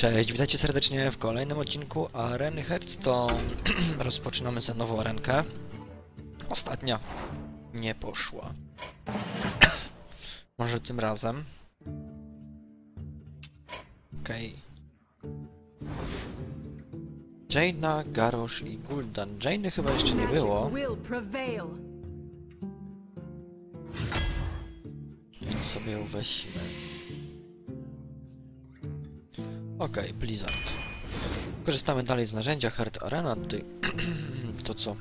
Cześć, witajcie serdecznie w kolejnym odcinku Areny Hearthstone. Rozpoczynamy za nową arenkę. Ostatnia nie poszła. Może tym razem. Okej. Jaina, Garrosh i Gul'dan. Jainy chyba jeszcze nie było. Więc sobie ją weźmy. Okej, Blizzard. Korzystamy dalej z narzędzia Heart Arena. To co?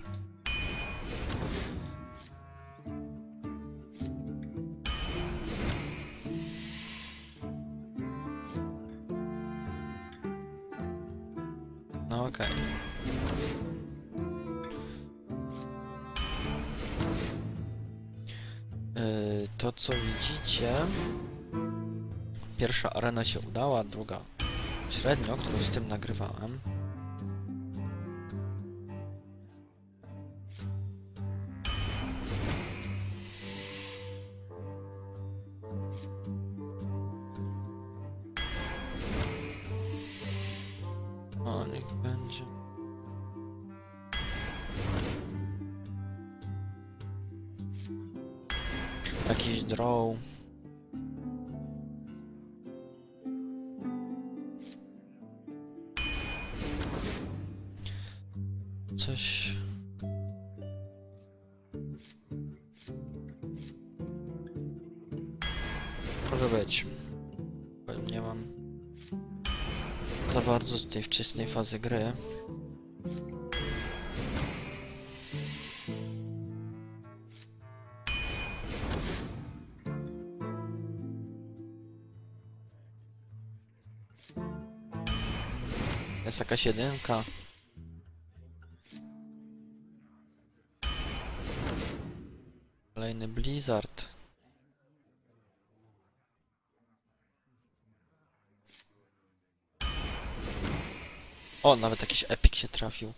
No okej. Yy, to co widzicie Pierwsza arena się udała, druga średnio, którą z tym nagrywałem. Fazy gry. Jest jakaś jedynka. Kolejny Blizzard. O, nawet jakiś epic się trafił.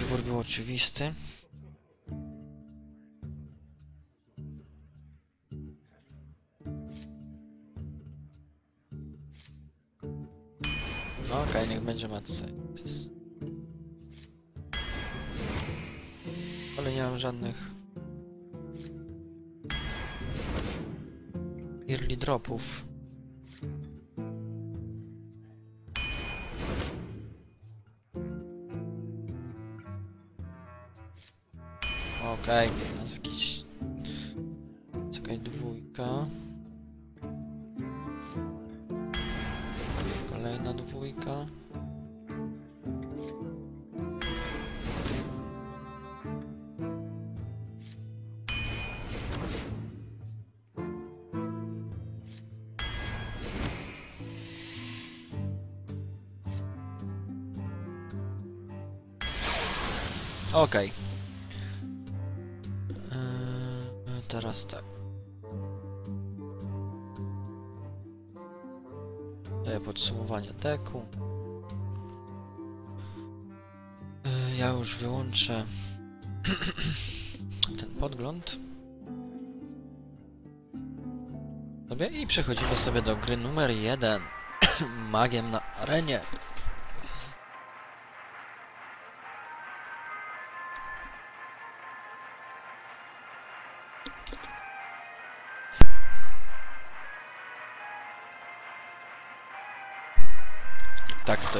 Wybór był oczywisty. No okej, niech będzie matce. Ale nie mam żadnych early dropów. Okej, okay, jakiś... Czekaj, dwójka. Kolejna dwójka. Okej. Eee, teraz tak. Daję podsumowanie deku. Eee, ja już wyłączę ten podgląd. Sobie i przechodzimy sobie do gry numer jeden. Magiem na arenie.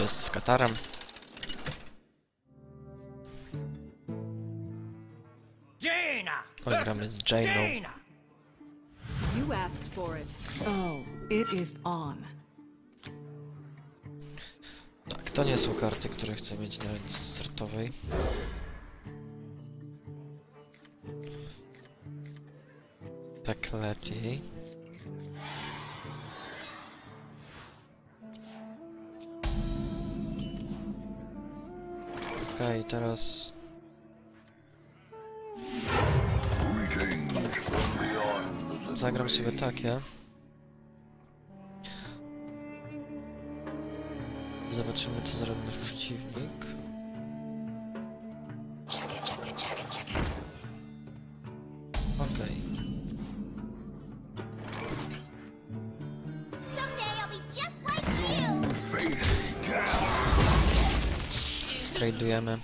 Jest z Katarem. Jaina! Oj, gramy z. Jaina! You asked for it. Oh, it is on. Tak, to nie są karty, które chcę mieć na ręce startowej. Tak lepiej. Okej, teraz... Zagram sobie takie. Zobaczymy, co zrobi nasz przeciwnik. Tradujemy.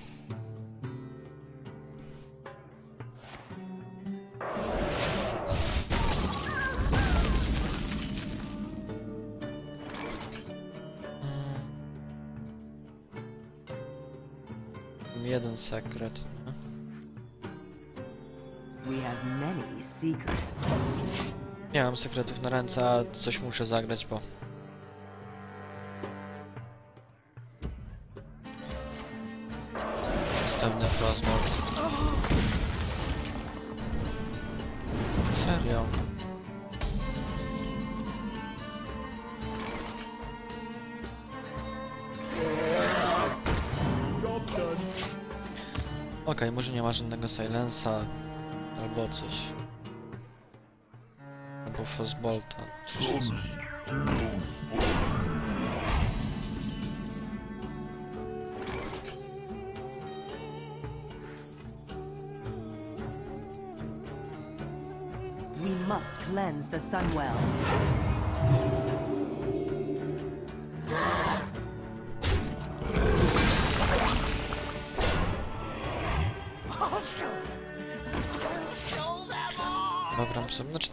Mm. Jeden sekret. Nie mam sekretów na ręce, a coś muszę zagrać, bo... Okej, może nie ma żadnego silensa albo coś. Albo Frostbolta. We must cleanse the Sunwell.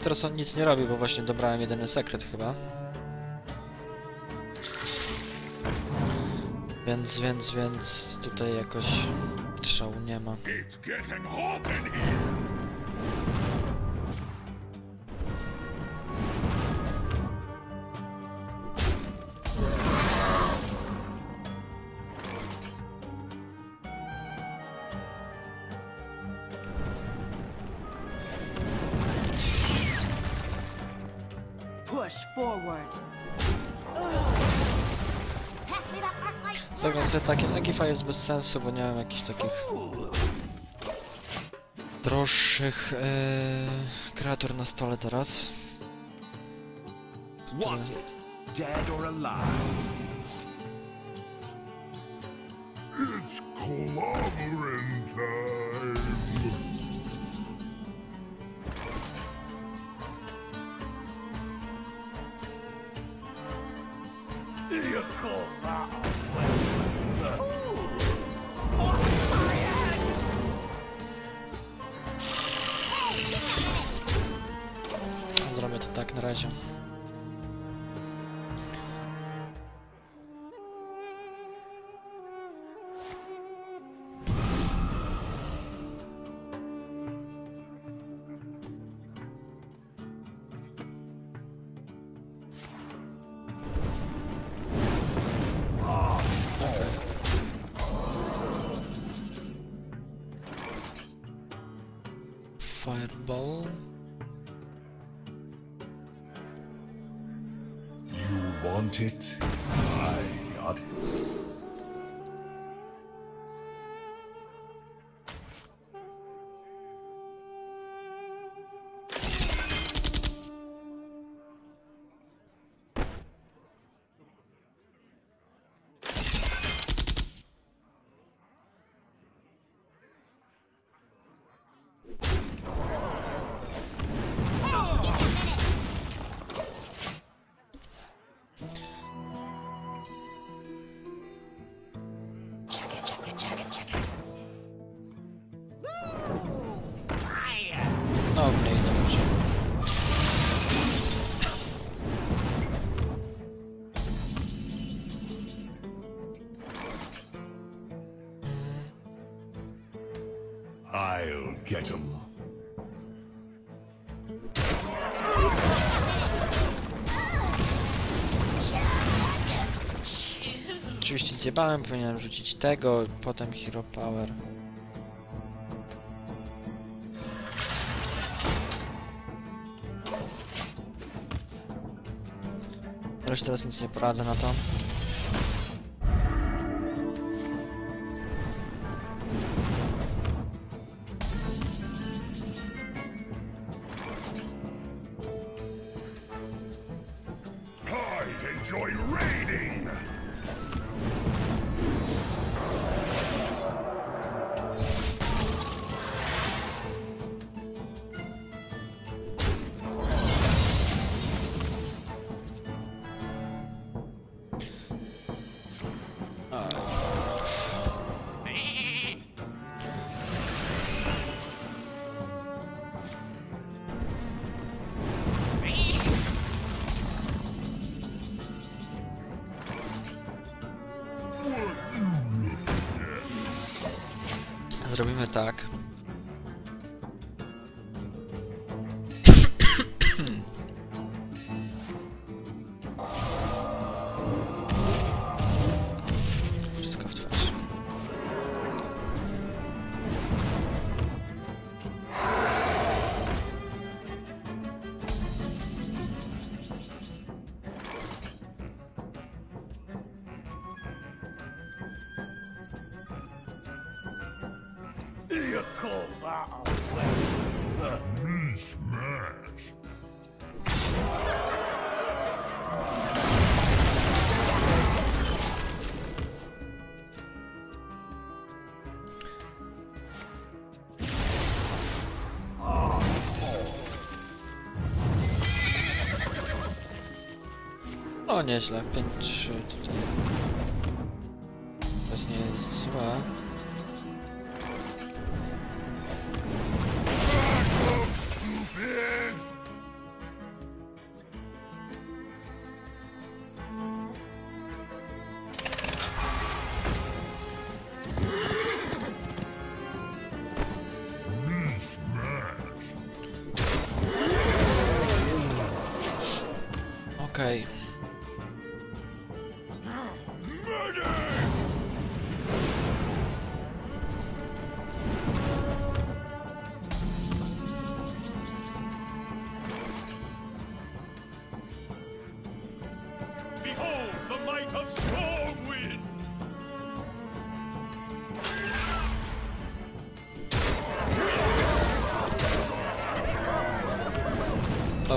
Teraz on nic nie robi, bo właśnie dobrałem jedyny sekret chyba. Więc, więc, więc tutaj jakoś strzału nie ma. It's getting hot in here. Bez sensu, bo nie mam jakichś takich droższych yy, kreatur na stole teraz. Zjebałem, powinienem rzucić tego, potem Hero Power. Już teraz nic nie poradzę na to. No nieźle, 5-3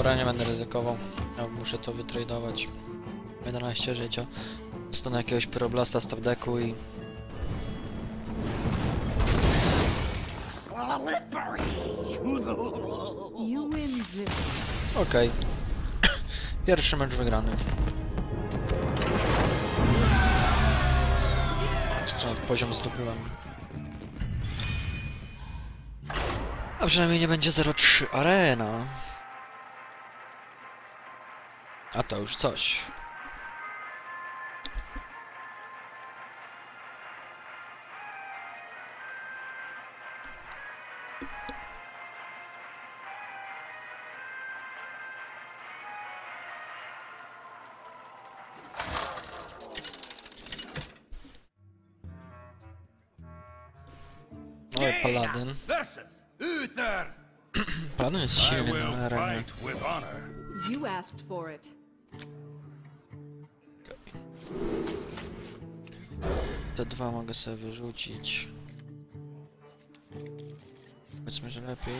Dobra, nie będę ryzykował. Ja muszę to wytradować. 11 życia. Dostanę jakiegoś pyroblasta z top decku i... Okej. Pierwszy mecz wygrany. Jeszcze poziom zdobyłem. A przynajmniej nie będzie 0-3 arena. A to już coś. Dwa mogę sobie wyrzucić. Powiedzmy, że lepiej.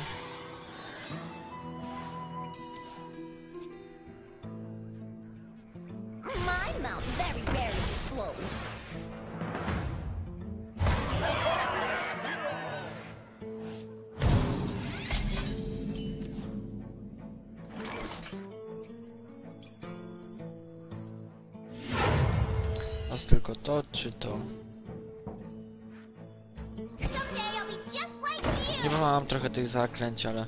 Tylko to, czy to? Mam trochę tych zaklęć, ale...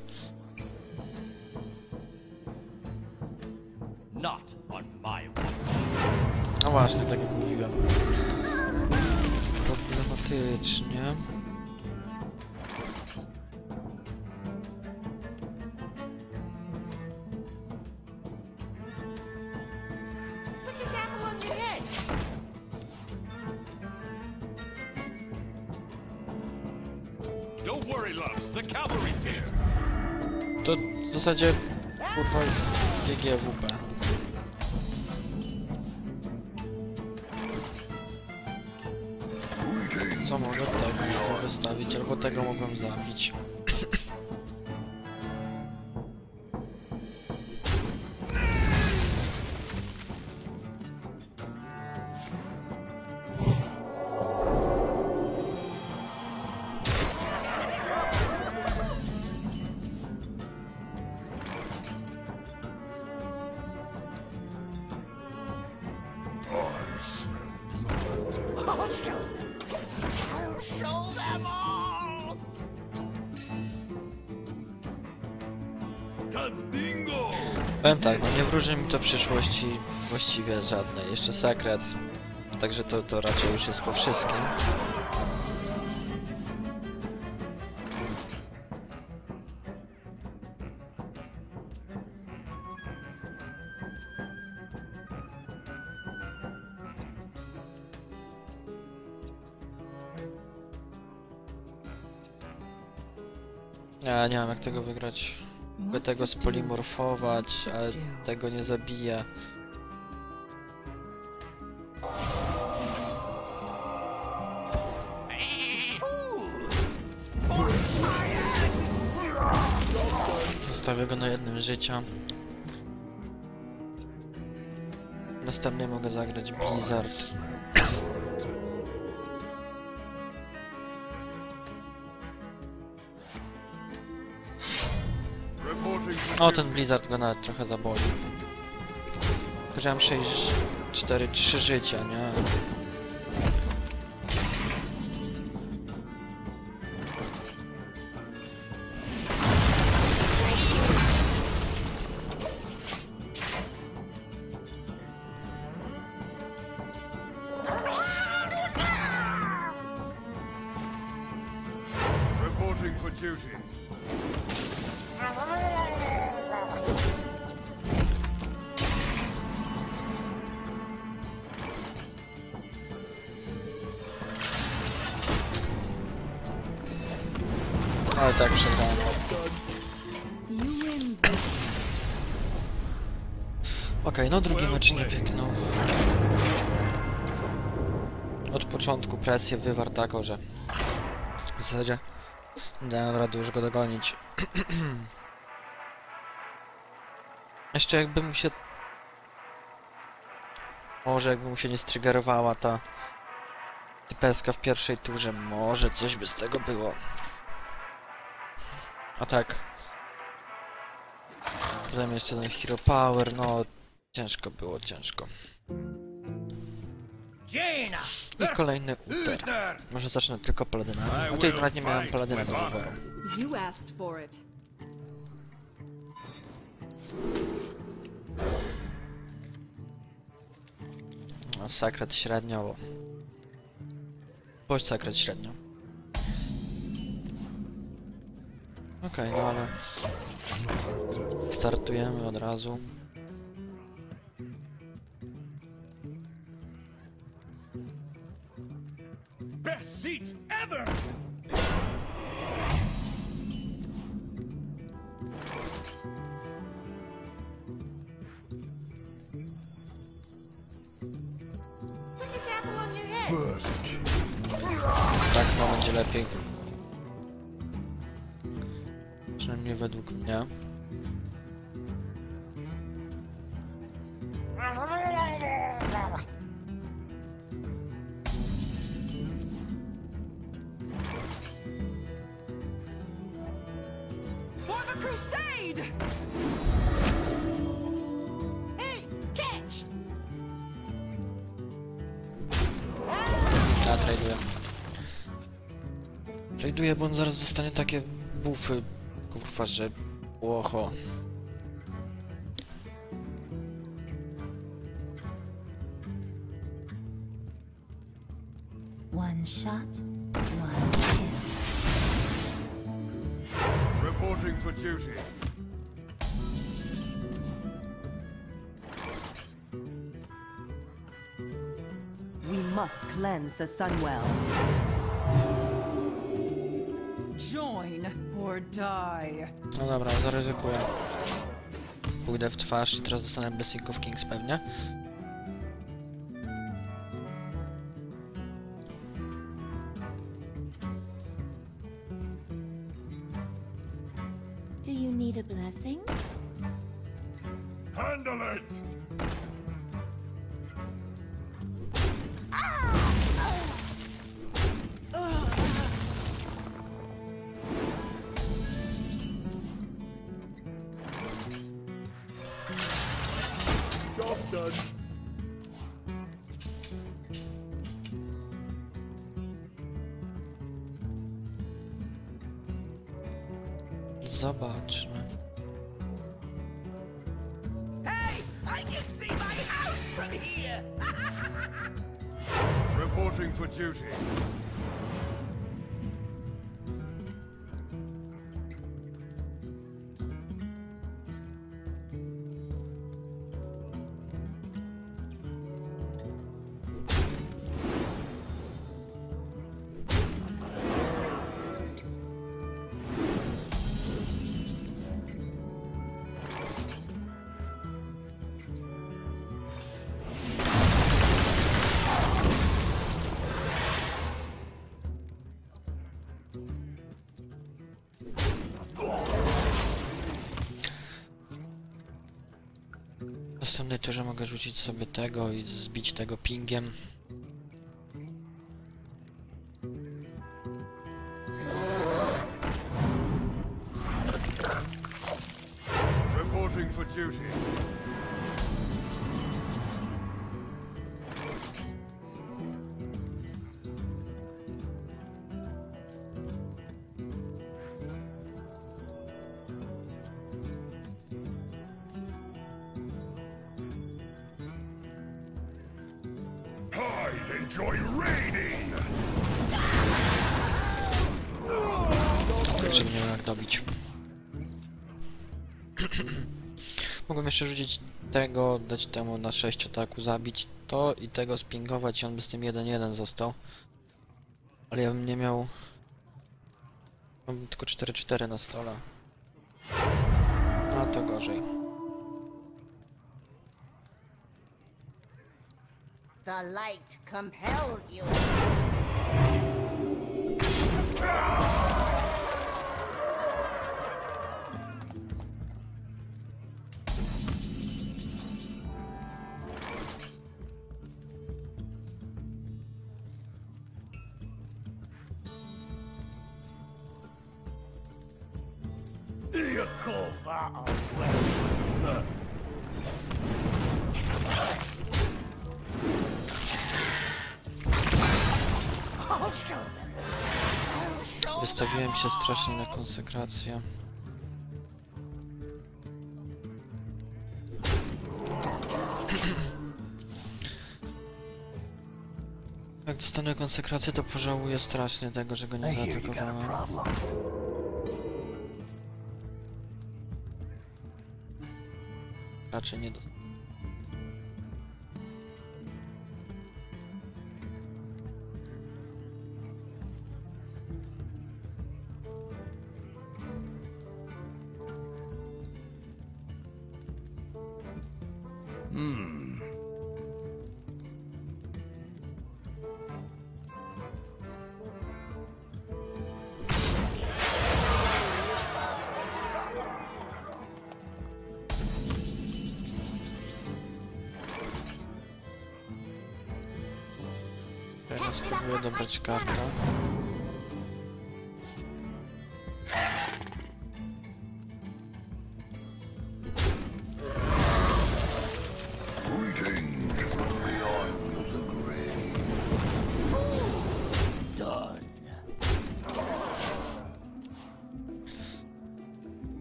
No właśnie, tak jak mówiłem. Problematycznie. Zasadzie... Kurwa... GGWP. Co mogę tego wystawić, albo tego mogłem zabić. jeszcze przyszłości właściwie żadnej. Jeszcze Sakrat, także to, to raczej już jest po wszystkim. Ja nie mam jak tego wygrać. Tego spolimorfować, ale tego nie zabije. Zostawię go na jednym życia. Następnie mogę zagrać Blizzard. O, ten Blizzard go nawet trochę zaboli. Tylko, że mam 6, 4, 3 życia, nie? Nie pyknął. Od początku presję wywarł taką, że w zasadzie dałem rady już go dogonić. Jeszcze jakby mu się... Może jakby mu się nie striggerowała ta typeska w pierwszej turze, może coś by z tego było. A tak. Potem jeszcze ten Hero Power, no ciężko było, ciężko. I kolejny Uther. Może zacznę tylko paladyna. I No will nawet nie miałem paladyna do wyboru. No, sekret średnio. Bądź sekret średnio. Okej, no ale... Startujemy od razu. On zaraz dostanie takie buffy. Kurwa, że... Łocho. One shot, one kill. Reporting for duty. We must cleanse the Sunwell. No dobra, zaryzykuję. Pójdę w twarz i teraz dostanę Blessing of Kings pewnie. Reporting for duty. Turze mogę rzucić sobie tego i zbić tego pingiem. Jeszcze rzucić tego, dać temu na 6 ataku, zabić to i tego spingować i on by z tym 1-1 został. Ale ja bym nie miał... Mam tylko 4-4 na stole. No to gorzej. The light compels you. Wystawiłem się strasznie na konsekrację. Jak dostanę konsekrację, to pożałuję strasznie tego, że go nie zaatakowałem. Raczej nie do... spróbuję dobrać kartę.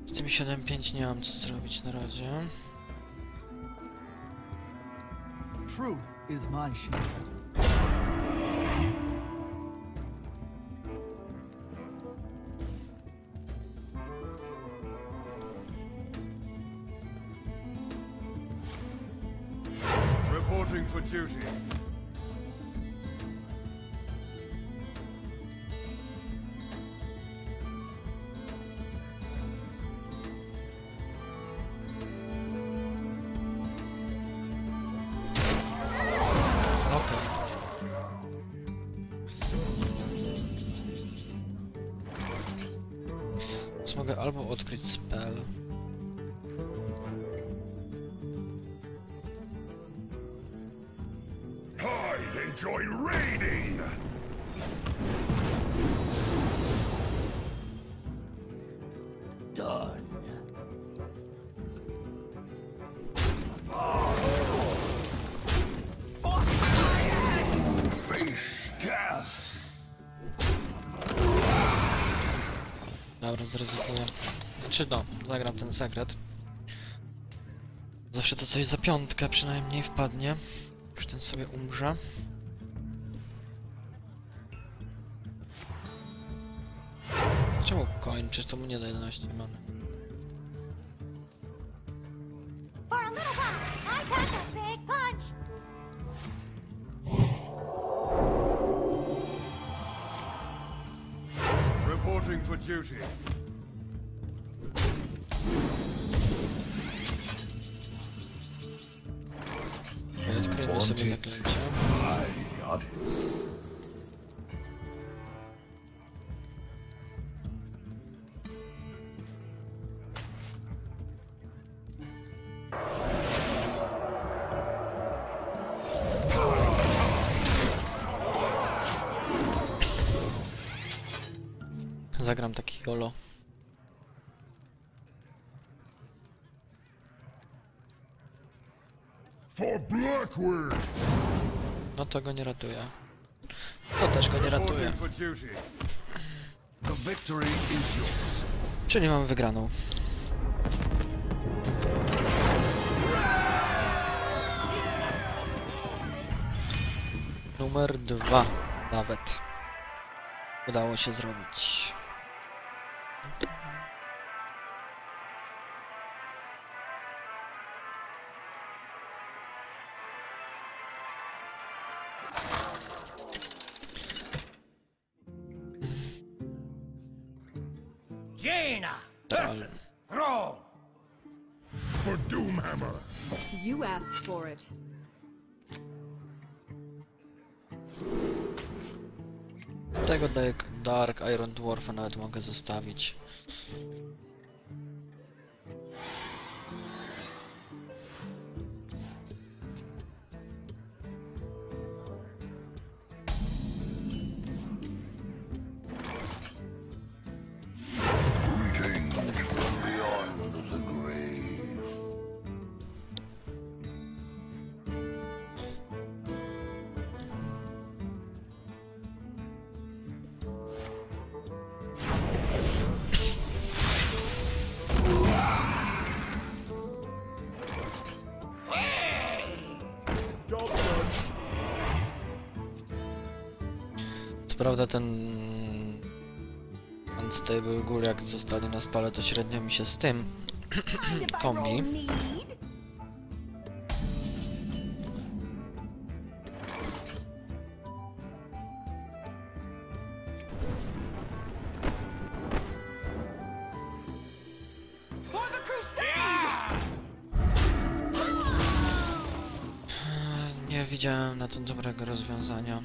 Z tym 7.5 nie mam co zrobić na razie. Truth is my shield. Dobra, zrezygnuję. Czy no, zagram ten sekret. Zawsze to coś za piątkę przynajmniej wpadnie. Już ten sobie umrze. Czemu? Przecież to mu nie da 11 mamy. Zagram taki Blackwood! No to go nie ratuje. To też go nie ratuje. Czyli mamy wygraną. Numer dwa nawet. Udało się zrobić. Dark, Dark Iron Dwarfa nawet mogę zostawić. Prawda ten Unstable Ghoul jak zostali na stole to średnio mi się z tym kombi. Nie widziałem na to dobrego rozwiązania.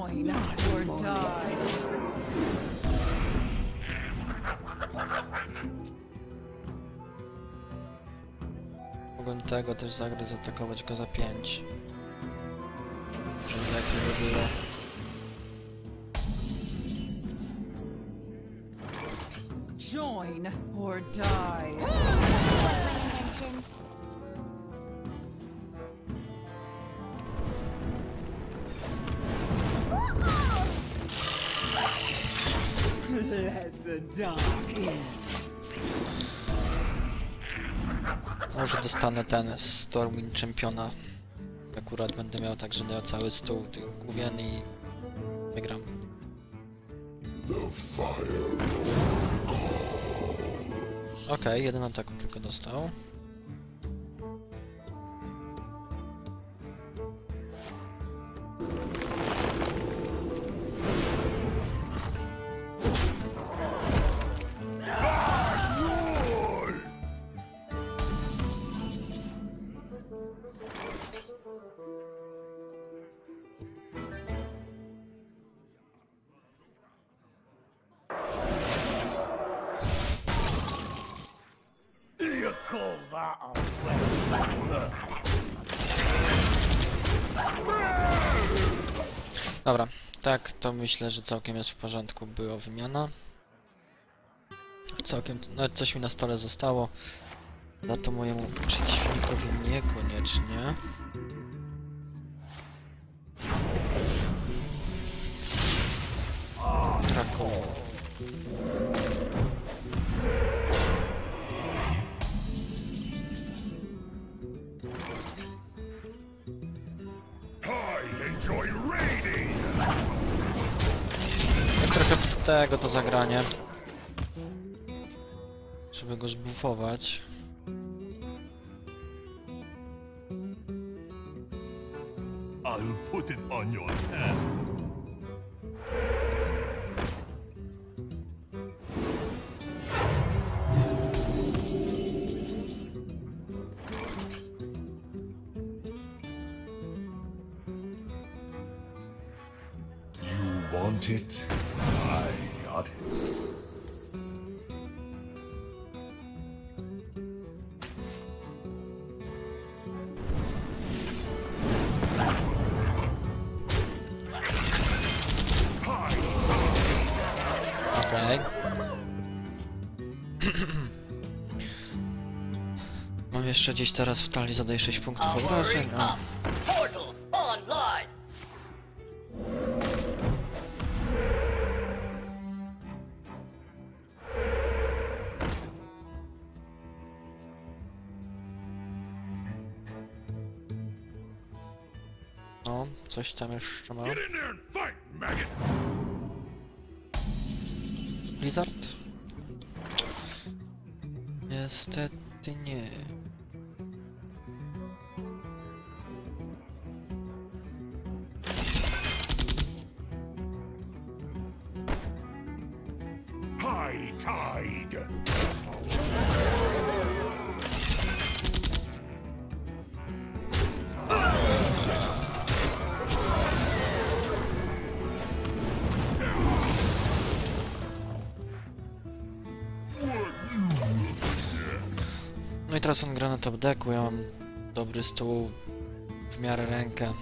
Join or die. Mogłem tego też zagrać, zaatakować go za 5. Że lepiej by było. Join or die. Dostanę ten Stormwind Championa. Akurat będę miał także na cały stół tych główien i wygram. Okej, jeden ataku tylko dostał. To myślę, że całkiem jest w porządku. Była wymiana. Całkiem, nawet coś mi na stole zostało. Za to mojemu przeciwnikowi niekoniecznie. Draco. tego to zagranie. Żeby go zbufować. I'll put it on your head. Want it? Jeszcze gdzieś teraz w talii zadaję 6 punktów obrażeń, a... No, coś tam jeszcze maggot! Blizzard? Niestety nie. No i teraz on gra na top decku, ja mam dobry stół, w miarę rękę.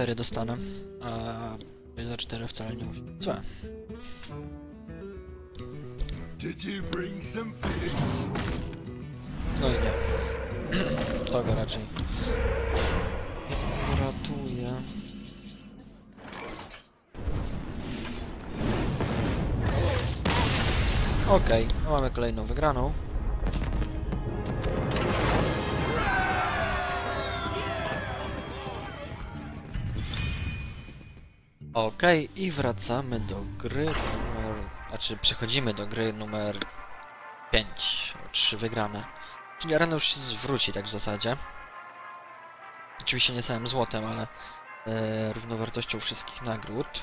4 dostanę, a za 4 wcale nie musi. Co? No i nie. to go raczej nie uratuje. Okej, no mamy kolejną wygraną. Okej, i wracamy do gry numer... Znaczy, przechodzimy do gry numer 5. 3 wygrane. Czyli arena już się zwróci tak w zasadzie. Oczywiście nie samym złotem, ale e, równowartością wszystkich nagród.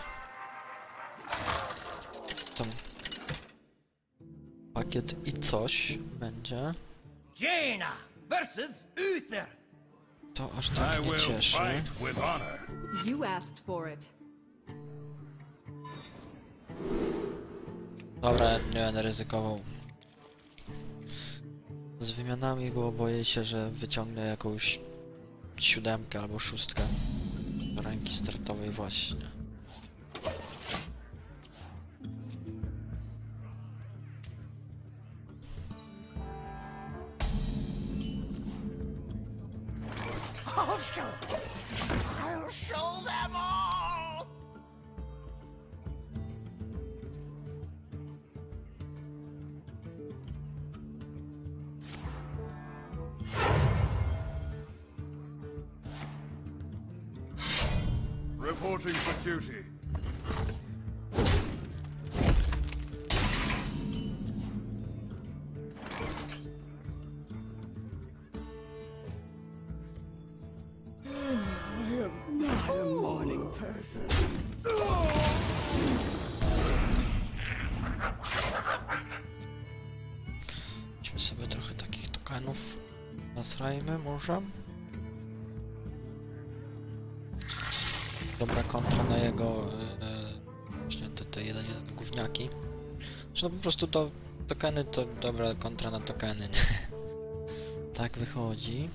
Tam pakiet i coś będzie. Jaina versus Uther. To aż tak nie cieszy. You asked for it. Dobra, nie będę ryzykował. Z wymianami, bo boję się, że wyciągnę jakąś siódemkę albo szóstkę ręki startowej właśnie. I'll show them all. Duty. Weźmy sobie trochę takich tokenów. Nasrajmy może. Jego yy, właśnie te, te jeden, jeden gówniaki. Czy no po prostu to tokeny to dobra kontra na tokeny, tak wychodzi.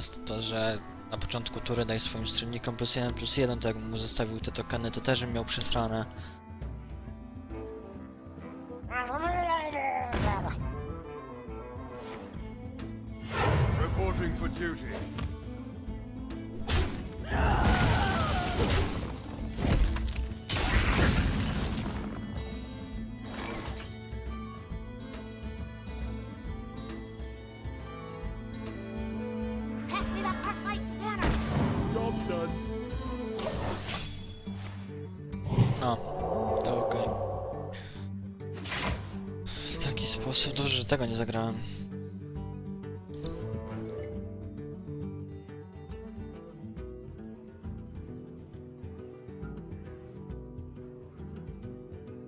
Jest to, że na początku tury daj swoim stronnikom plus jeden plus jeden, to jak mu zostawił te tokeny, to też bym miał przesrane. Reporting for duty. Sposób, dobrze, że tego nie zagrałem.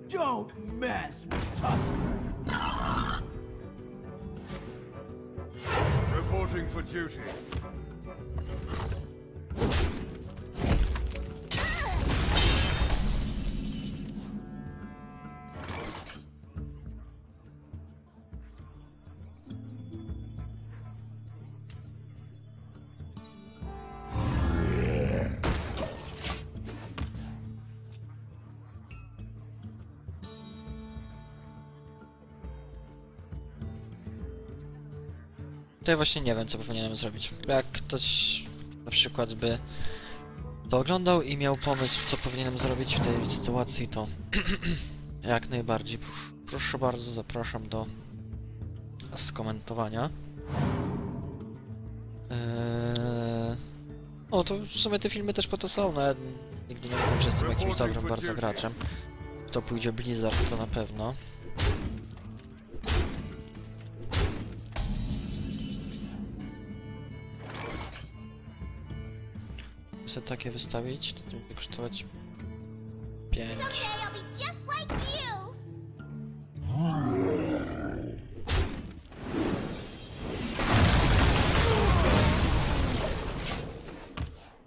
Don't mess with Tusker. Reporting for duty. Ja właśnie nie wiem, co powinienem zrobić. Jak ktoś na przykład by oglądał i miał pomysł, co powinienem zrobić w tej sytuacji, to jak najbardziej. Pr- Proszę bardzo, zapraszam do skomentowania. Eee... O, to w sumie te filmy też po to są, nawet nigdy nie mówiłem, że jestem jakimś dobrym bardzo graczem. To pójdzie Blizzard, to na pewno. Sobie takie wystawić, to będzie kosztować 5. Someday I'll be just like you.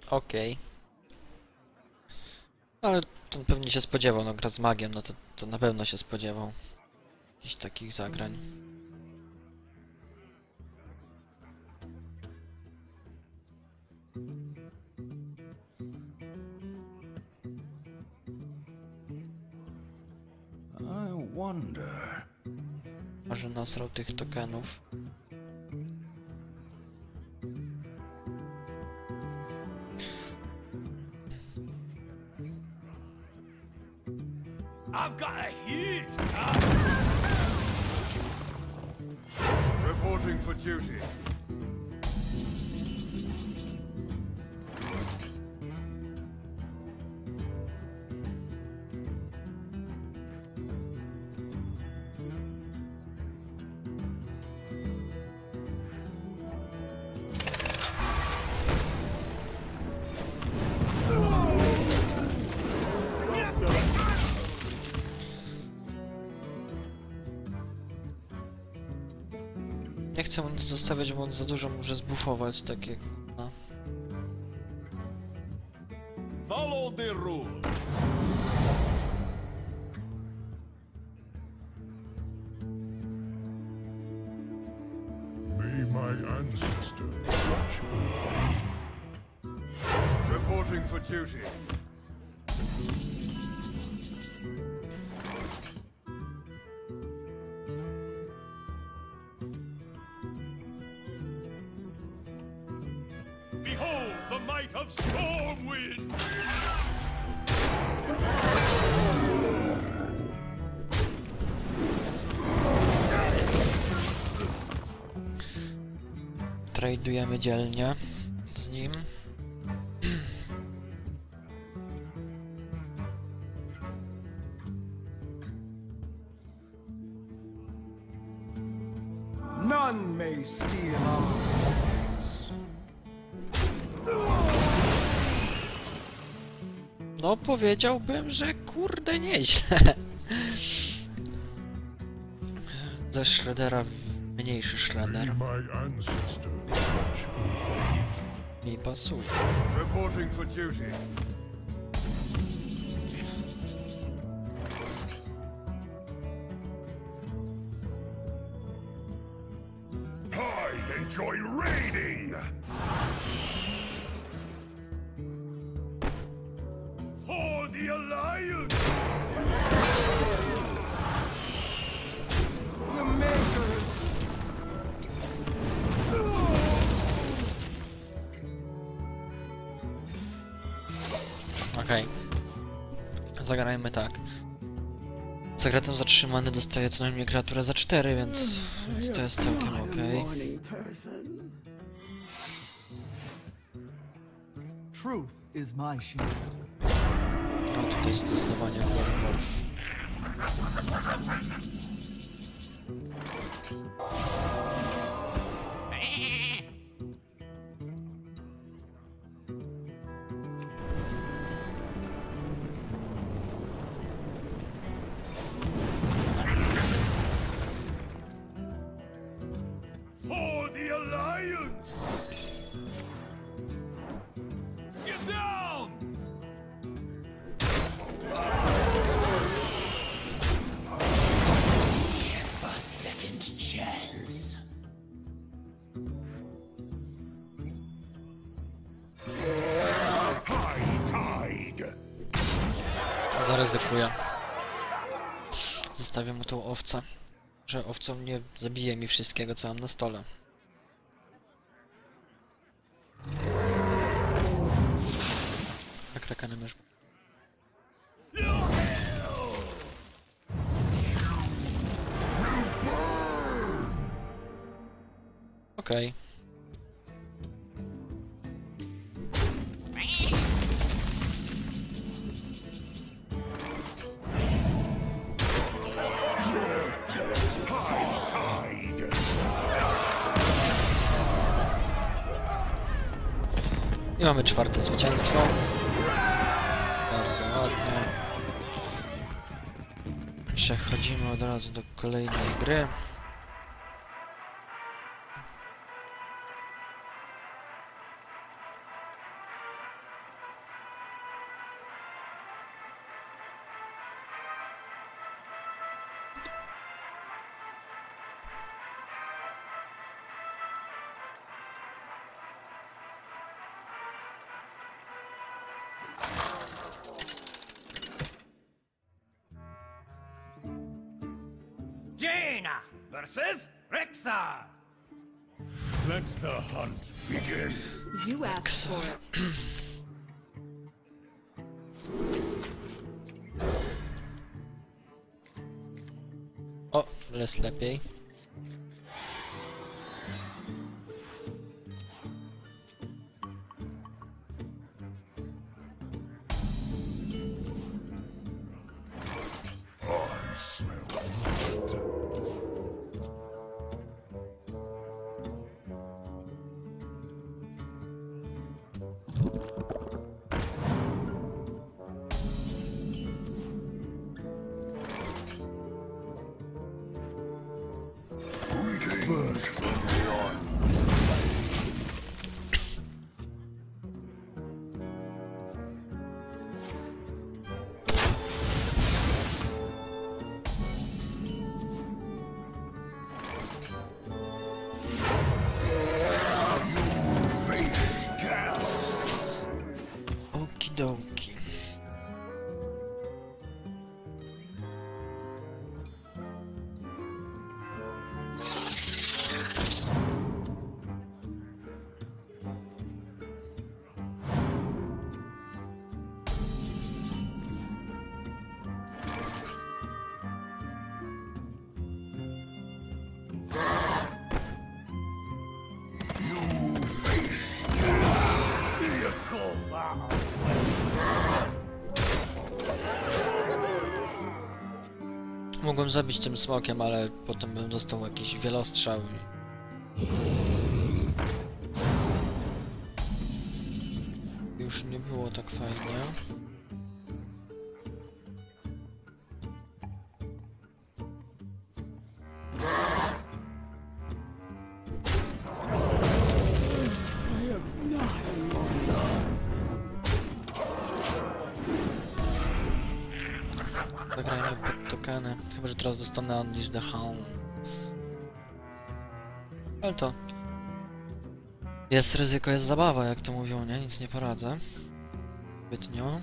Okej. Ale to on pewnie się spodziewał, no gra z magiem, no to, to na pewno się spodziewał. Jakichś takich zagrań. Wonder. Może nasrał tych tokenów. I've got a hit. Reporting for duty. Zostawiać, bo on za dużo może zbufować, takie... No. Of Stormwind. Dzielnie powiedziałbym, że kurde nieźle. Ze Shreddera mniejszy Shredder. mi pasuje. Zatrzymany dostaje co najmniej kreaturę za 4, więc, więc to jest całkiem okej. Truth is my shield. No tutaj zdecydowanie Werewolf. Że owcą nie zabije mi wszystkiego, co mam na stole. Jak raka na mysz. Okej. Tide! I mamy czwarte zwycięstwo. Bardzo ładnie. Przechodzimy od razu do kolejnej gry. Asked for it. O, jest lepiej. I mogłem zabić tym smokiem, ale potem bym dostał jakiś wielostrzał i... Już nie było tak fajnie. Zagrajmy tylko, że teraz dostanę Unleash the Hound. Ale to... Jest ryzyko, jest zabawa, jak to mówią, nie? Nic nie poradzę. Zbytnio.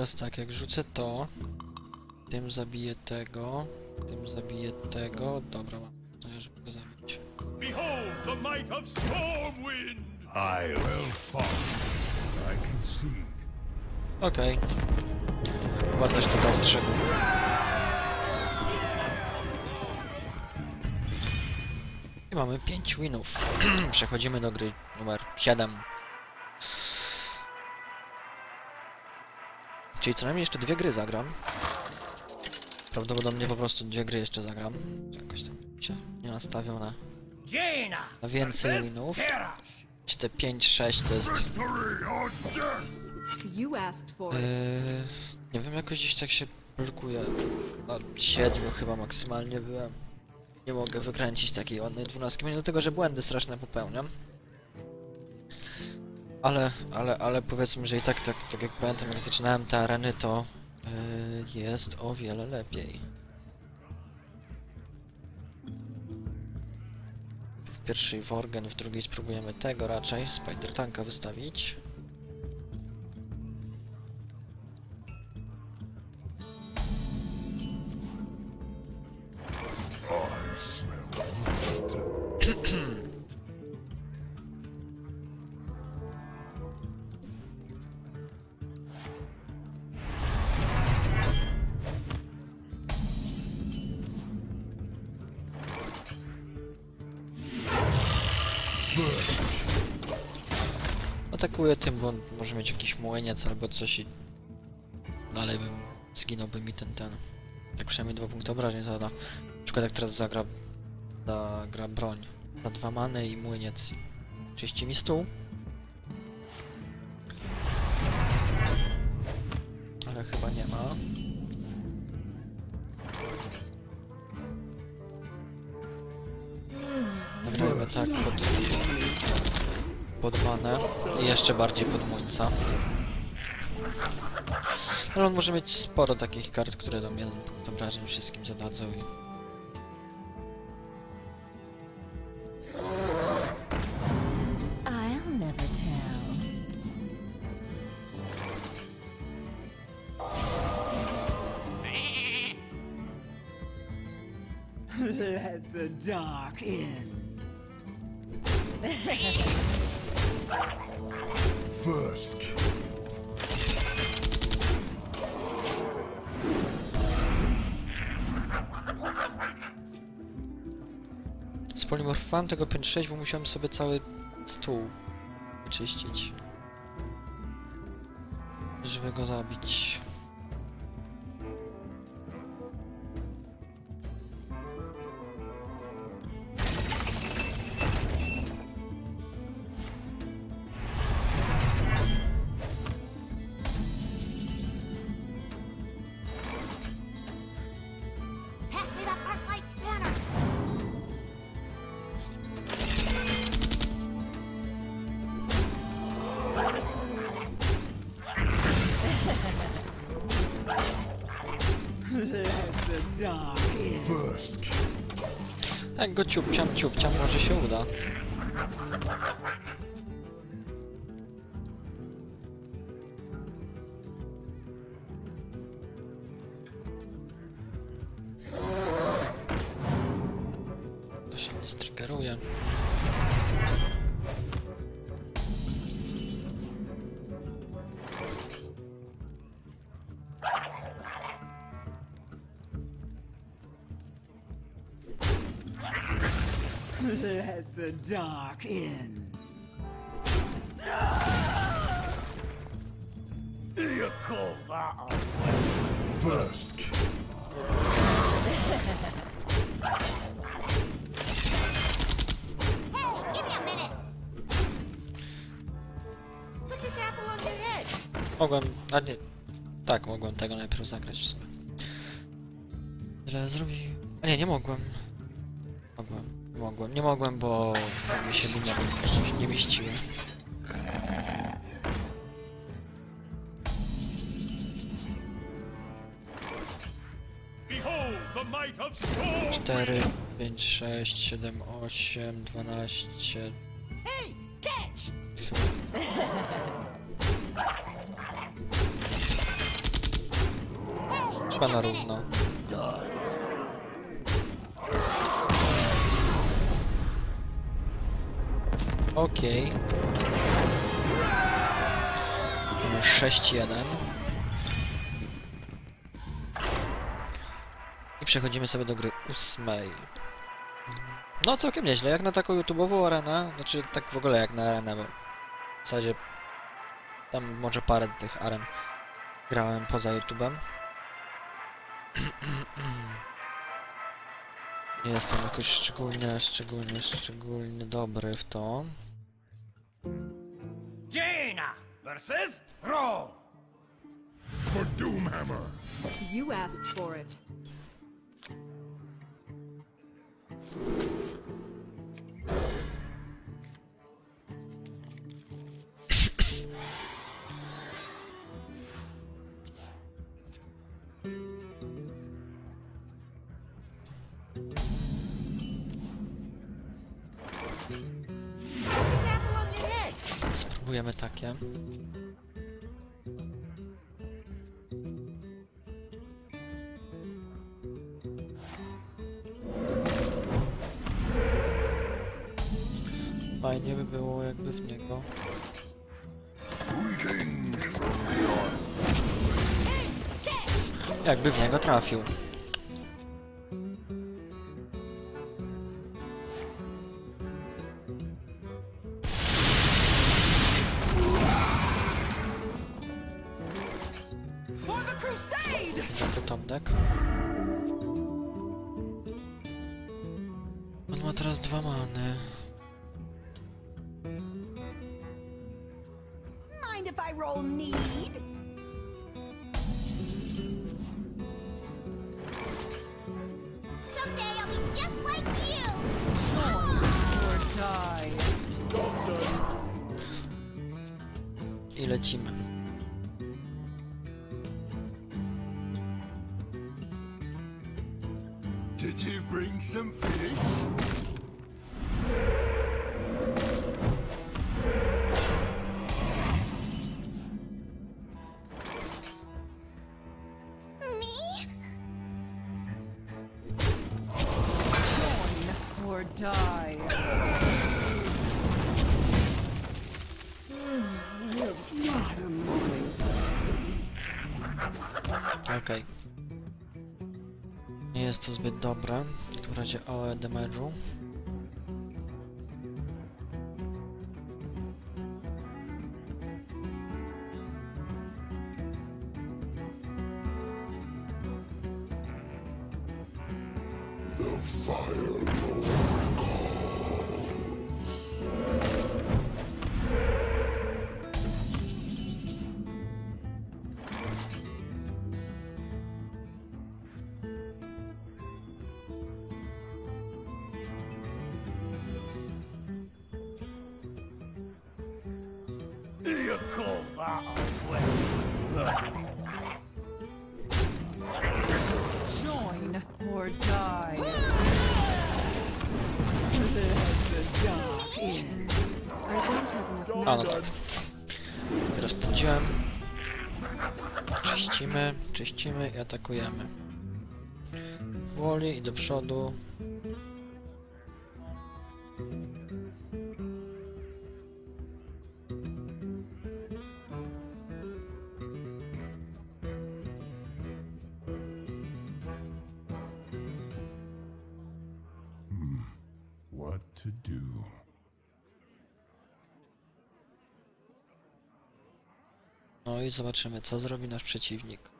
Teraz tak, jak rzucę to, tym zabiję tego, tym zabiję tego. Dobra, mam nadzieję, żeby go zabić. Behold the might of Stormwind! I will follow. I concede. Okej. Chyba też to dostrzegł. I mamy 5 winów. Przechodzimy do gry numer 7. Czyli co najmniej jeszcze dwie gry zagram. Prawdopodobnie po prostu dwie gry jeszcze zagram. Jakoś tam się nie nastawią na, na więcej winów. Te 5-6 to jest... Yy, nie wiem, jakoś gdzieś tak się blokuje. Na 7 chyba maksymalnie byłem. Nie mogę wykręcić takiej ładnej dwunastki, mimo tego, że błędy straszne popełniam. Ale, ale, ale powiedzmy, że i tak, tak, tak jak pamiętam, jak zaczynałem te areny, to yy, jest o wiele lepiej. W pierwszej Worgen, w drugiej spróbujemy tego raczej, Spider Tanka wystawić. Atakuję tym, bo on może mieć jakiś młyniec albo coś i dalej bym zginąłby mi ten ten. Jak przynajmniej dwa punkty obrażeń zada. Na przykład jak teraz zagra, zagra broń. Za dwa many i młyniec. Czyści mi stół. Ale chyba nie ma. Nagrajmy tak pod, podmanę i jeszcze bardziej podmońca. Ale on może mieć sporo takich kart, które tam jeden punkt obrażeń wszystkim zadadzą i... Let the dark in. First. Spolimorfowałem tego 5-6, bo musiałem sobie cały stół wyczyścić. Żeby go zabić. Jak go ciupciam, ciupciam, może się uda. A nie, tak, mogłem tego najpierw zagrać w sumie. Źle zrobił. A nie, nie mogłem. Mogłem, nie mogłem, nie mogłem, bo mi się linia nie storm! 4, 5, 6, 7, 8, 12. Hey, catch! Chyba na równo. Okej. Mamy 6-1. I przechodzimy sobie do gry ósmej. No całkiem nieźle, jak na taką YouTube'ową arenę, znaczy tak w ogóle jak na arenę, bo w zasadzie tam może parę tych aren grałem poza YouTube'em. Nie jestem jakoś szczególnie, szczególnie, szczególnie dobry w to. Jaina versus Throne! For Doomhammer. You asked for it. Spróbujemy takie. Fajnie by było jakby w niego. Jakby w niego trafił. I atakujemy. Woli i do przodu. Do? No i zobaczymy, co zrobi nasz przeciwnik.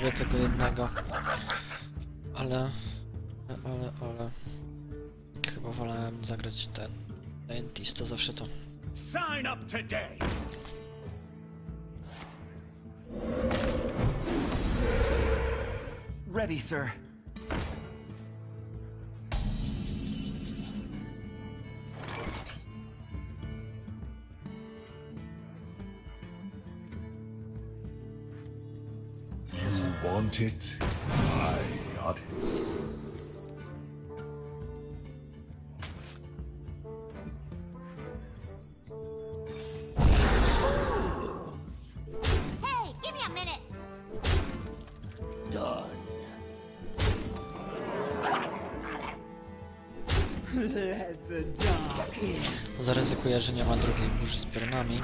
sobie tego jednego. Ale... Ale, ale... Chyba wolałem zagrać ten... Entis, to zawsze to. Sign up today! Ready, sir. Want it? I got it. Hey, give me a minute. Done. Let the dark in. Zaryzykuję, że nie ma drugiej burzy z piorunami.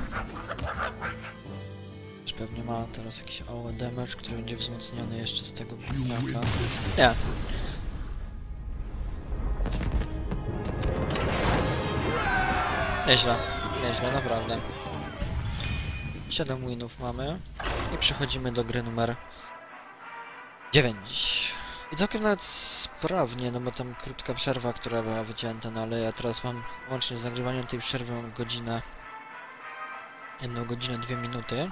Pewnie ma teraz jakiś AOE damage, który będzie wzmocniony jeszcze z tego blinaka. Nie. Nieźle, nieźle, naprawdę. 7 winów mamy i przechodzimy do gry numer 9. I całkiem nawet sprawnie, no bo tam krótka przerwa, która była wycięta, no ale ja teraz mam łącznie z nagrywaniem tej przerwy mam godzinę, jedną godzinę, dwie minuty.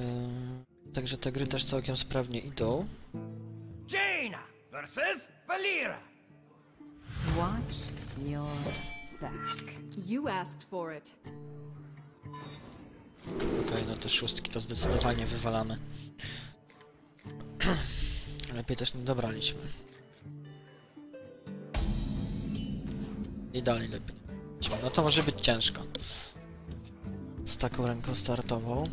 Yy, także te gry też całkiem sprawnie idą. Jaina versus Valera. Watch your back. You asked for it. Okej, no te szóstki to zdecydowanie wywalamy. Lepiej też nie dobraliśmy. I dalej lepiej. No to może być ciężko. Z taką ręką startową.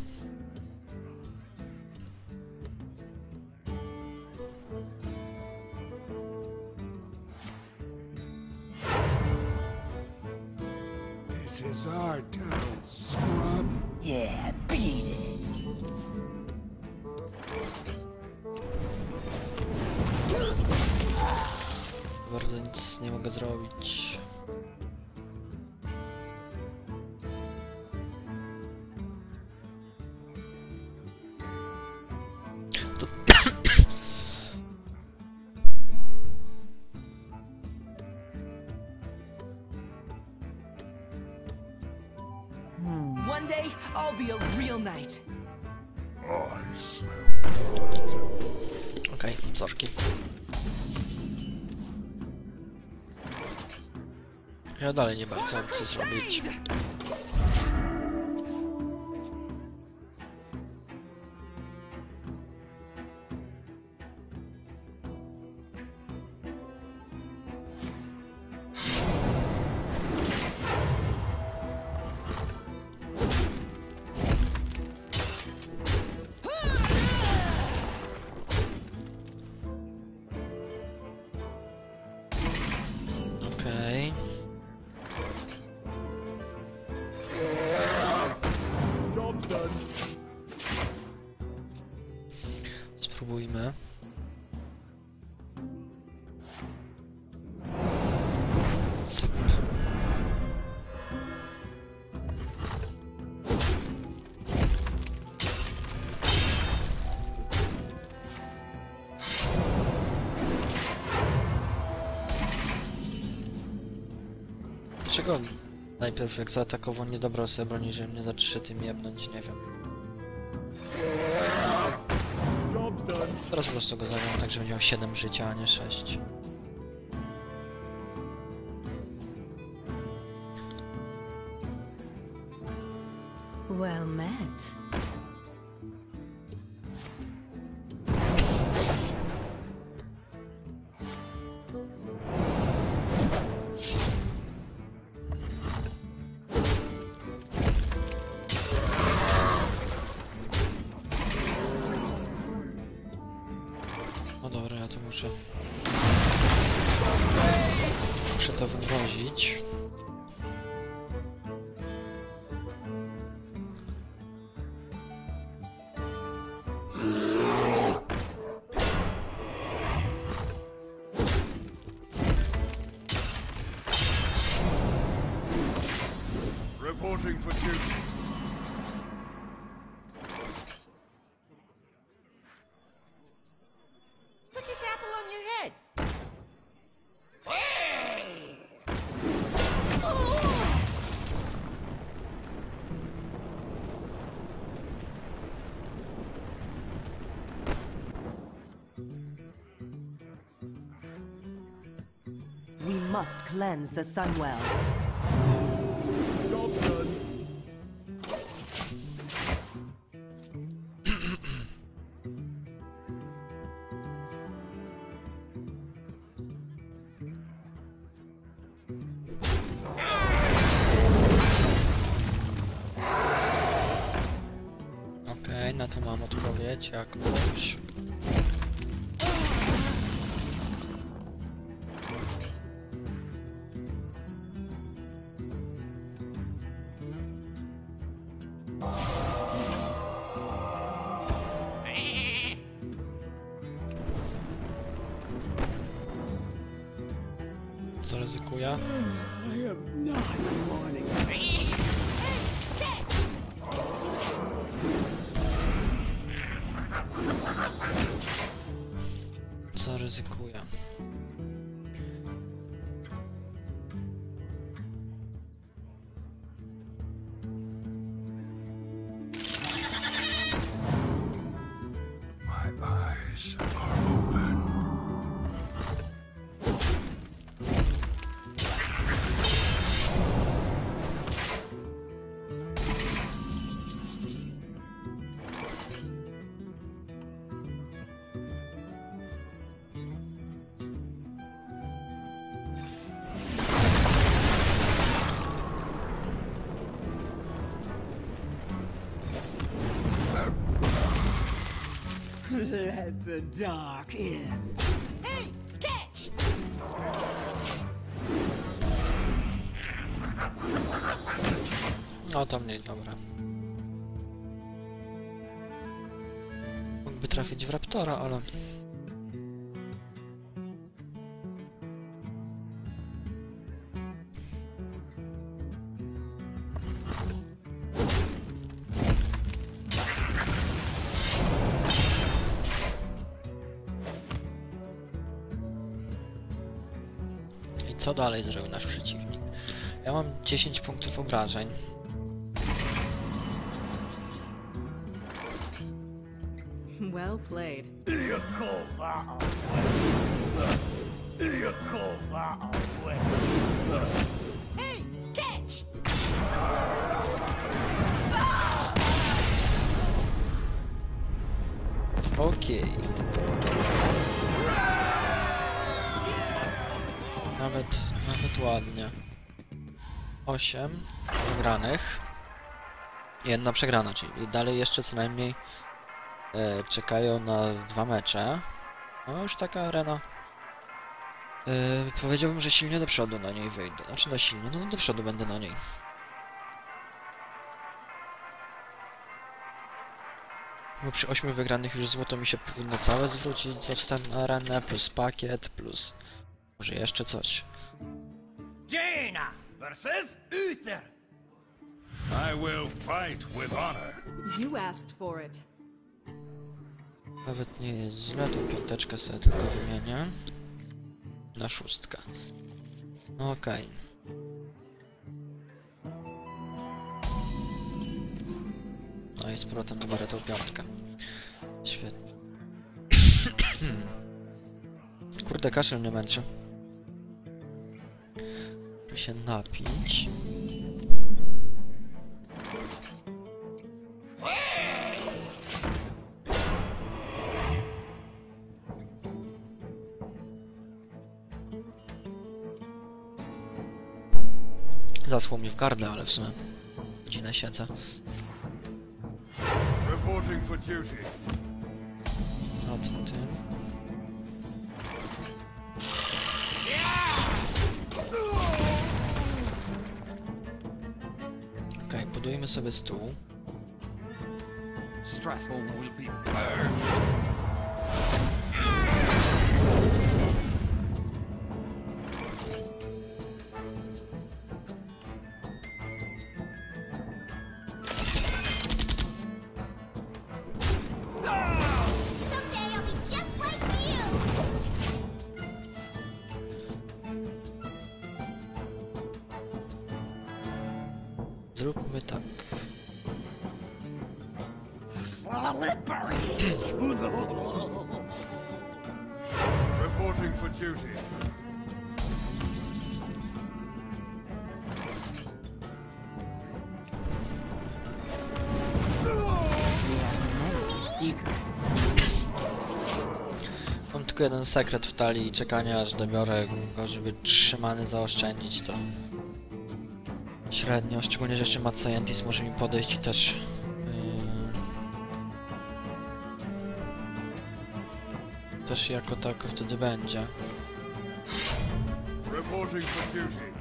Dalej nie bardzo wiem co zrobić. Najpierw jak zaatakował nie dobrał sobie broni, żeby mnie za trzy tym jebnąć, nie wiem. Teraz po prostu go zagram tak, żeby miał 7 życia, a nie 6. Reporting for duty. Put this apple on your head. We must cleanse the Sunwell. The dark in. Hey, catch! No to mniej, dobra. dalej nasz przeciwnik. Ja mam 10 punktów obrażeń. Well played. Hey, catch! Okej. Okay. Nawet ładnie. 8 wygranych. Jedna przegrana, czyli dalej jeszcze co najmniej e, czekają nas dwa mecze. No już taka arena. E, powiedziałbym, że silnie do przodu na niej wyjdę. Znaczy na silnie, no do przodu będę na niej. Bo przy 8 wygranych już złoto mi się powinno całe zwrócić za wstęp na arenę, plus pakiet, plus może jeszcze coś. Jaina versus Uther. I will fight with honor. You asked for it. Nawet nie jest źle, tą piąteczkę sobie tylko wymienię. Na szóstkę. Okej. No i z powrotem biorę tą piątkę. Świetnie. Kurde, kaszel mnie męczy. Się napić. Zaschło mnie w gardle, ale w sumie godzinę siedzę. Nad tym. Budujmy sobie stół. Strathmore will be burned. Tylko jeden sekret w talii i czekania aż dobiorę go, żeby trzymany zaoszczędzić to. Średnio, szczególnie, że jeszcze Mad Scientist może mi podejść i też... Yy, też jako tako wtedy będzie. Reporting for duty.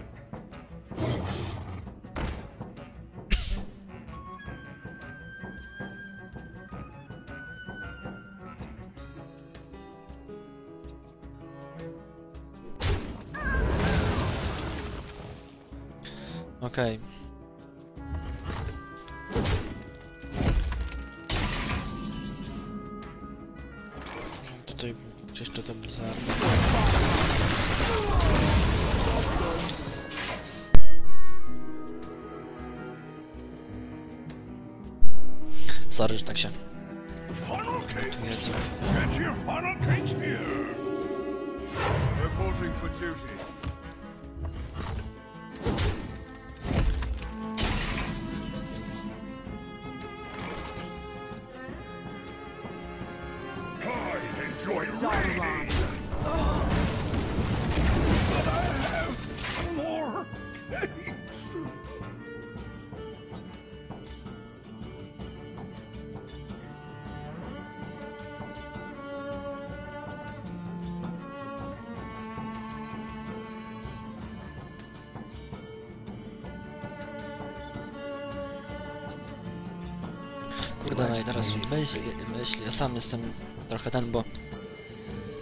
Sam jestem trochę ten, bo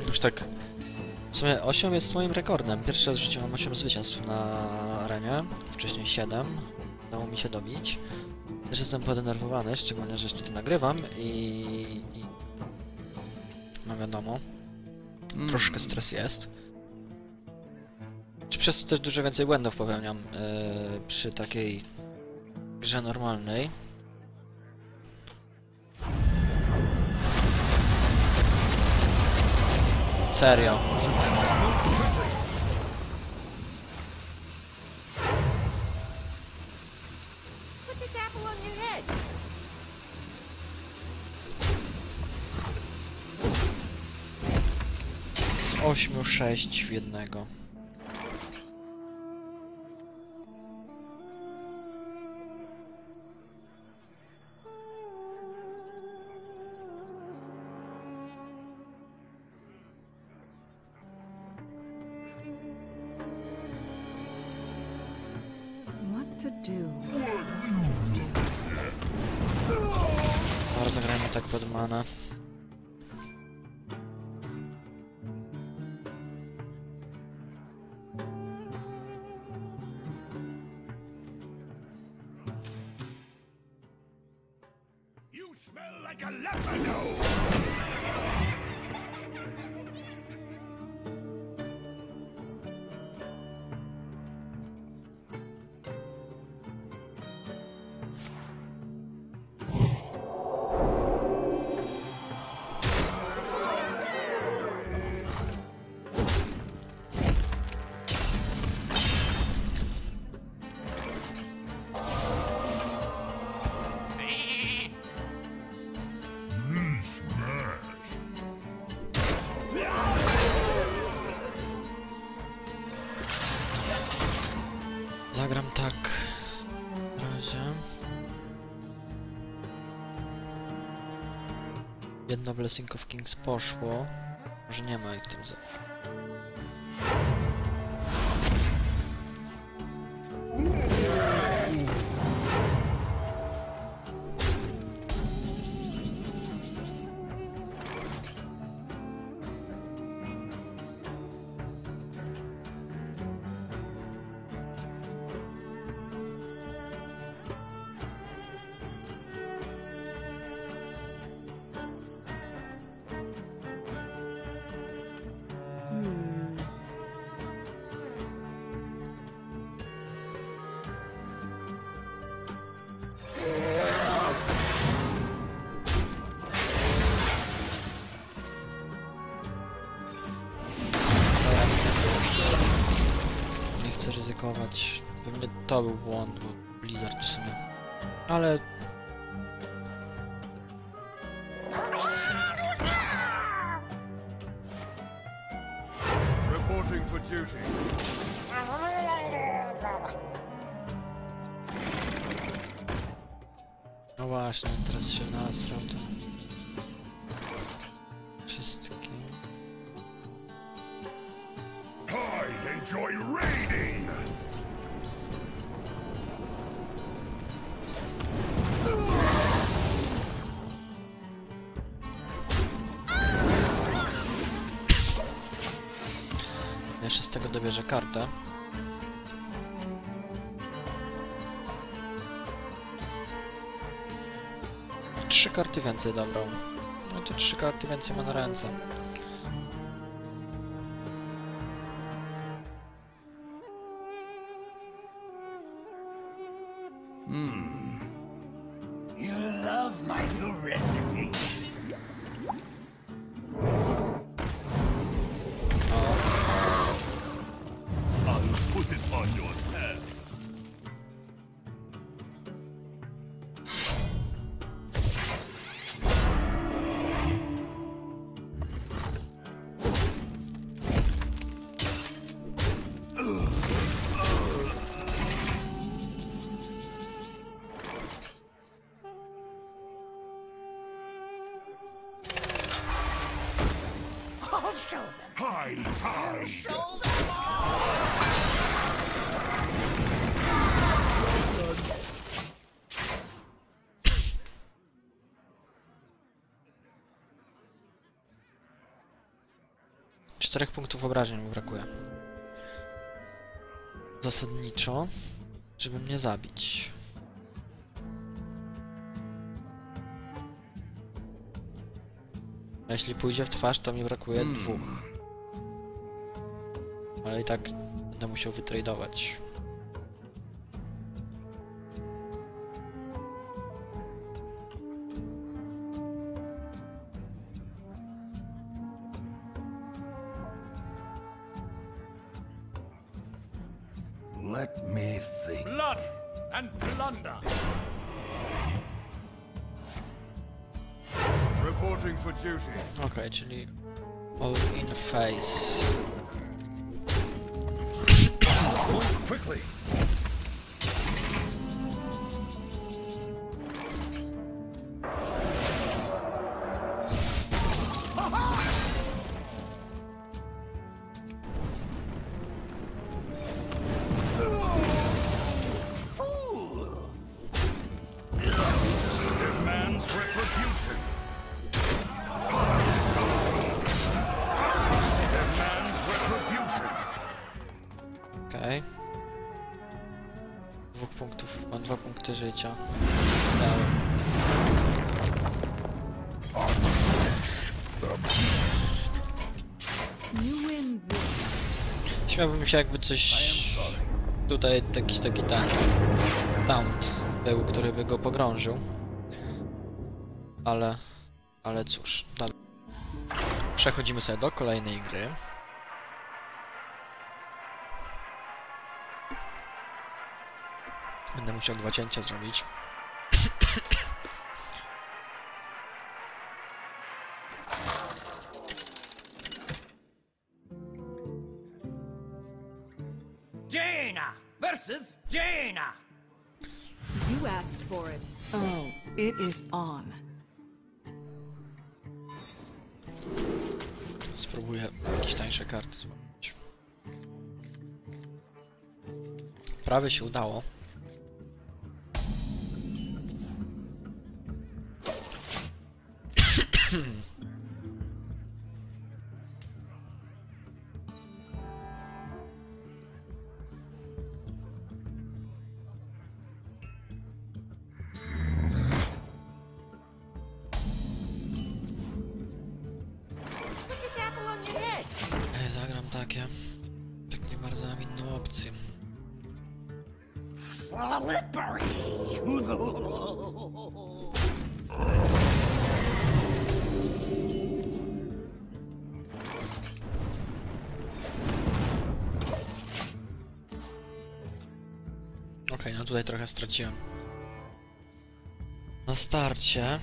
już tak w sumie 8 jest moim rekordem. Pierwszy raz w życiu mam 8 zwycięstw na arenie, wcześniej 7. Udało mi się dobić. Też jestem podenerwowany, szczególnie, że jeszcze to nagrywam i... i no wiadomo, troszkę stres jest. Czy przez to też dużo więcej błędów popełniam yy, przy takiej grze normalnej. Serio. Z ośmiu sześć w jednego. Zagrajmy tak pod mana. Jedno Blessing of Kings poszło. Może nie ma ich tym za... Jeszcze z tego dobierze kartę. Trzy karty więcej dobrał. No to trzy karty więcej ma na ręce. You love my new recipe. High tide. Show them all. Czterech punktów obrażeń mu brakuje. Zasadniczo, żeby mnie zabić. A jeśli pójdzie w twarz, to mi brakuje dwóch. Ale i tak będę musiał wytradować. Śmiałbym się jakby coś... Tutaj jakiś taki ten... Taunt był, który by go pogrążył. Ale... Ale cóż, dobra. Przechodzimy sobie do kolejnej gry. Będę musiał dwa cięcia zrobić. Jaina versus Jaina! You asked for it. Oh, it is on. Spróbuję jakieś tańsze karty złapać. Prawie się udało. Na starcie.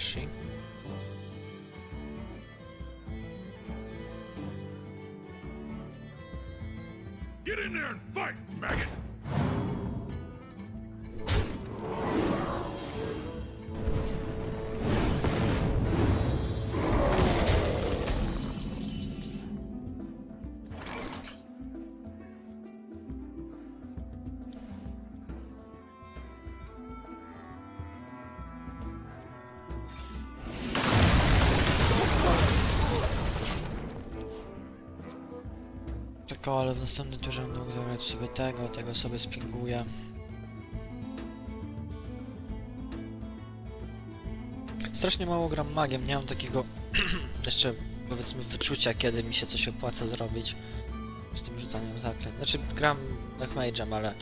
Spróbujemy Tak, o, ale w następnym turze będę mógł zabrać sobie tego, tego sobie spinguję. Strasznie mało gram magiem, nie mam takiego jeszcze powiedzmy wyczucia, kiedy mi się coś opłaca zrobić z tym rzucaniem zaklęć. Znaczy gram mage'em, ale,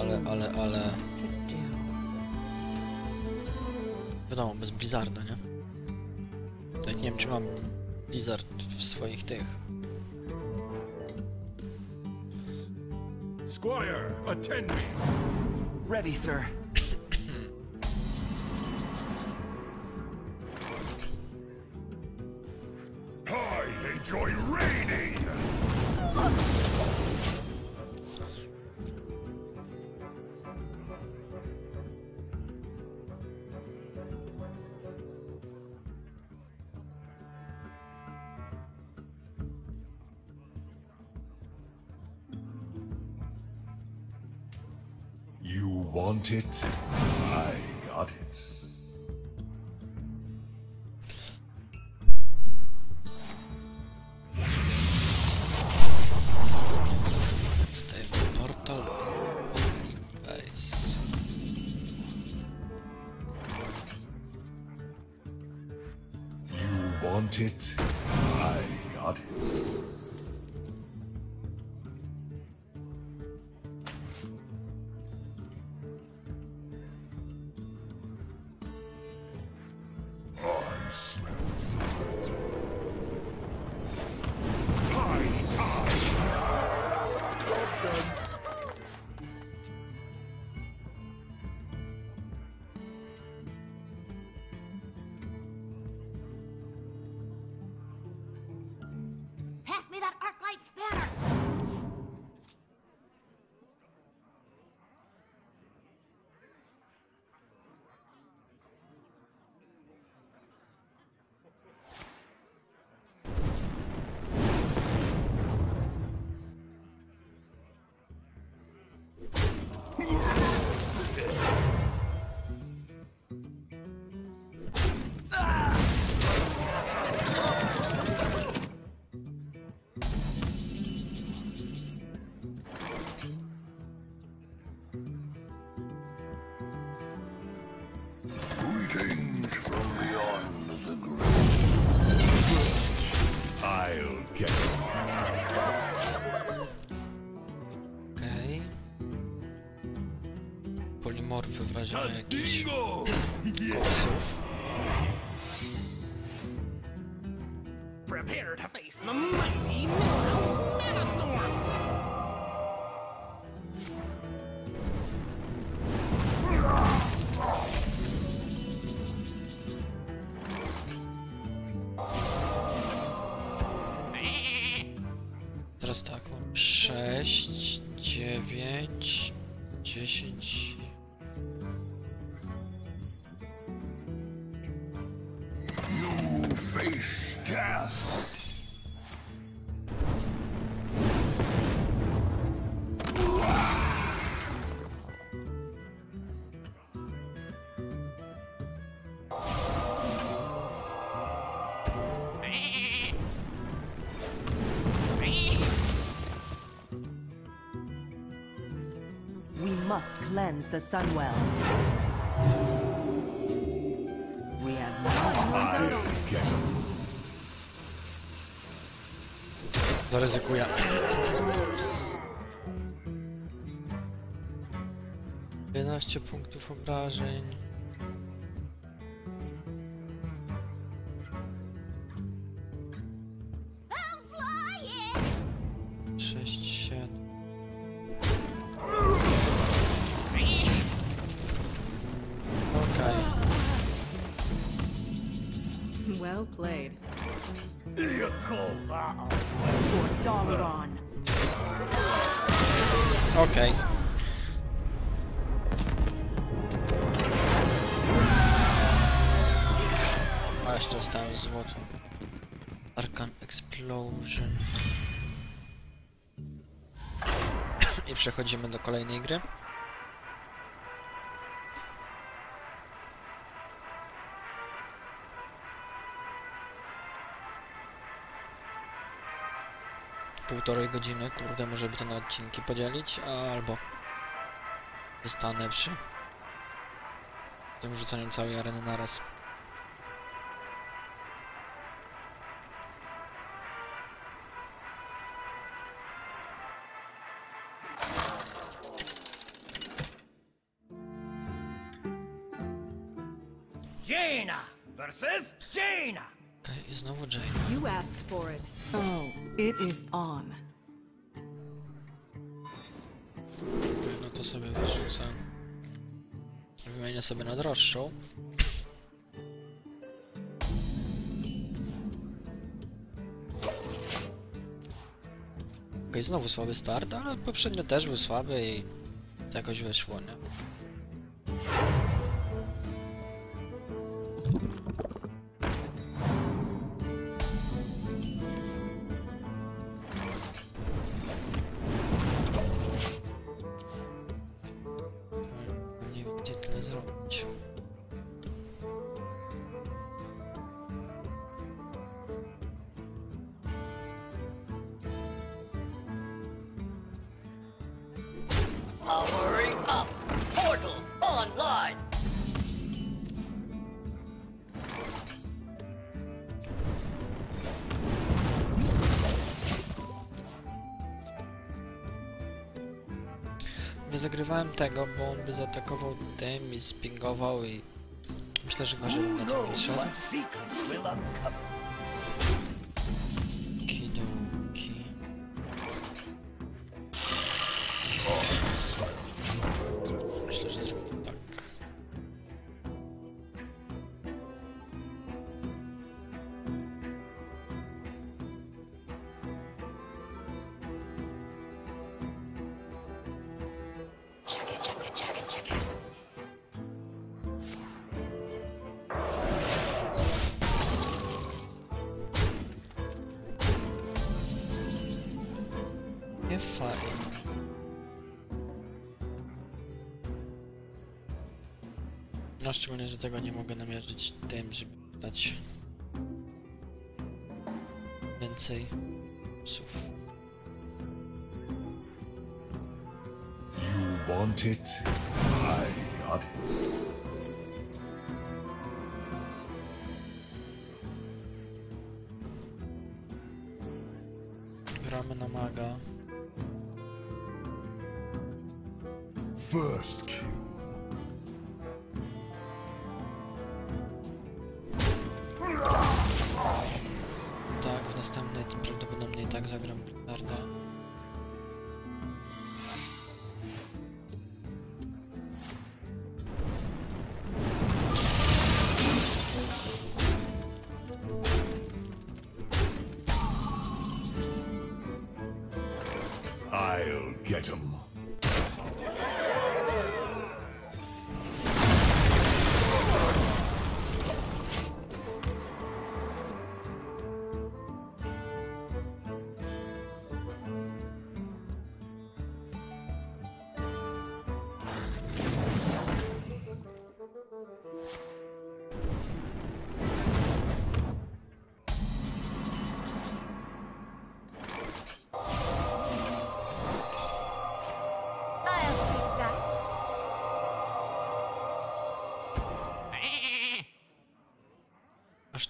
ale, ale, ale wiadomo, bez Blizzarda, nie? To nie wiem, czy mam Blizzard w swoich tych. Squire, attend me. Ready, sir. I enjoy raiding. Prepare to face the mighty Millhouse Metastorm! Teraz tak, mam 6, 9, 10. cleanse the. We have it. Zaryzykuję. Jedenaście punktów obrażeń. Kolejnej gry. Półtorej godziny, kurde, może by to na odcinki podzielić, albo zostanę przy tym rzucaniu całej areny naraz. Jaina sobie na droższą. Okej, znowu słaby start, ale poprzednio też był słaby i jakoś wyszło? Nie Powering up! Portals online! Nie zagrywałem tego, bo on by zaatakował tym i spingował i myślę, że gorzej bym na tym wyszedł. tego nie mogę namierzyć tym, żeby dać więcej psów. You want it? I got it.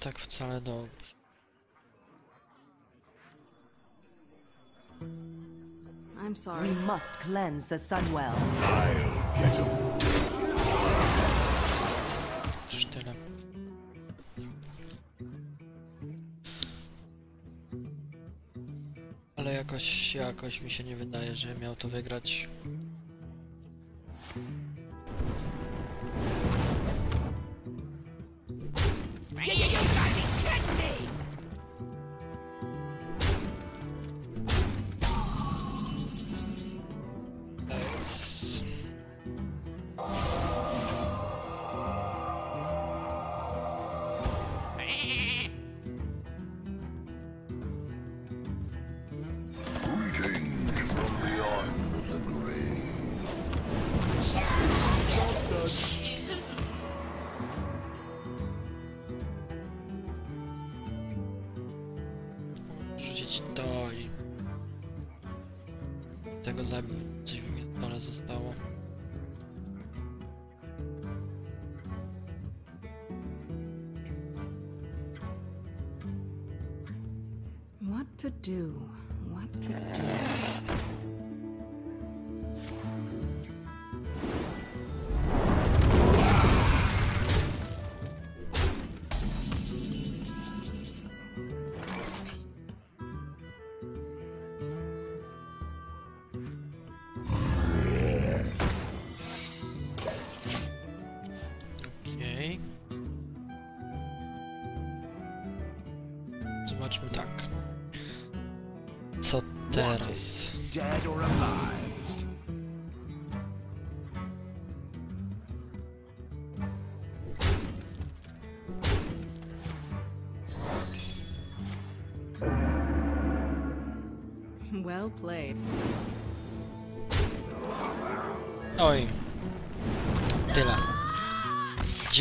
tak wcale dobrze. I'm sorry. We must cleanse the Sunwell. I'll get him. Tyle. Ale jakoś, jakoś mi się nie wydaje, że miał to wygrać.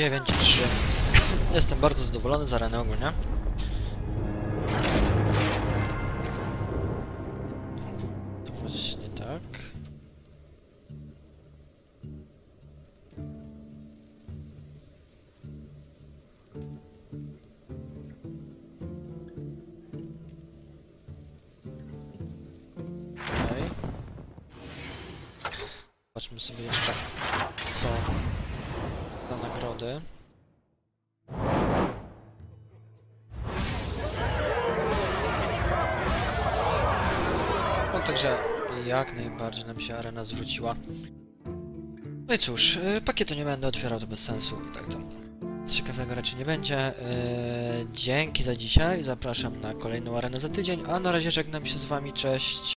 9,3. Jestem bardzo zadowolony z areny ogólnie. Najbardziej nam się arena zwróciła. No i cóż, y, pakietu nie będę otwierał, to bez sensu tak tam. Ciekawego raczej nie będzie. Y, Dzięki za dzisiaj, zapraszam na kolejną arenę za tydzień, a na razie żegnam się z wami, cześć.